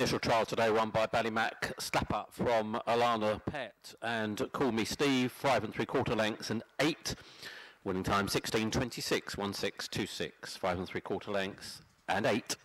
Initial trial today won by Ballymac Slapper from Alana Pett and Call Me Steve, five and three quarter lengths and eight. Winning time 16.26, 16.26, five and three quarter lengths and eight.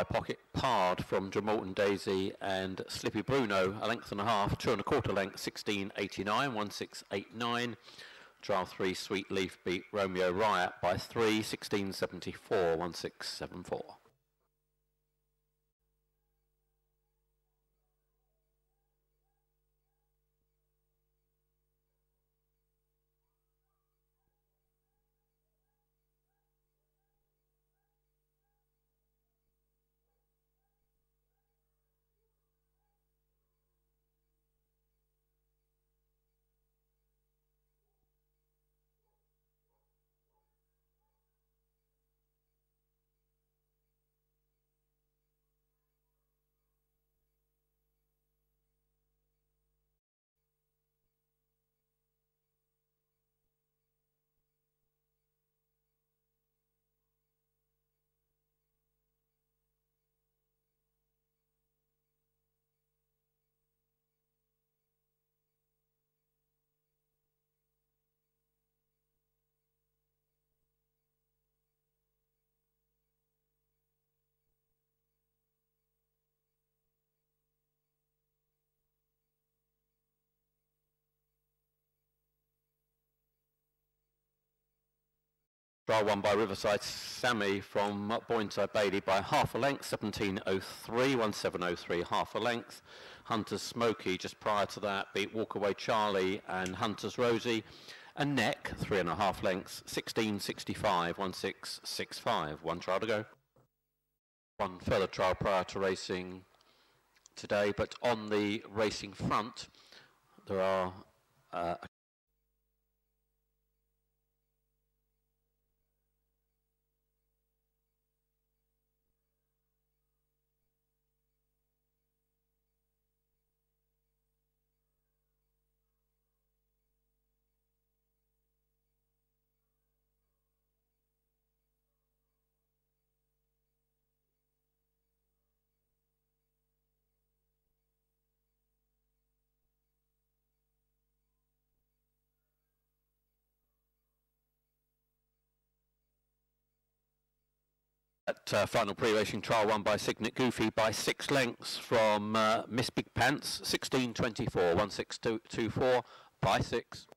By Pocket Pard from Dromorton Daisy and Slippy Bruno, a length and a half, two and a quarter length, 1689, 1689. Trial 3, Sweet Leaf beat Romeo Riot by 3, 1674, 1674. Trial won by Riverside Sammy from Boyneside Bailey by half a length, 1703, 1703, half a length. Hunter's Smoky just prior to that beat Walkaway Charlie and Hunter's Rosie. And Neck, three and a half lengths, 1665, 1665. One trial to go. One further trial prior to racing today, but on the racing front, there are uh, At uh, final pre-racing trial won by Signet Goofy by six lengths from uh, Miss Big Pants, 1624, 1624 by six.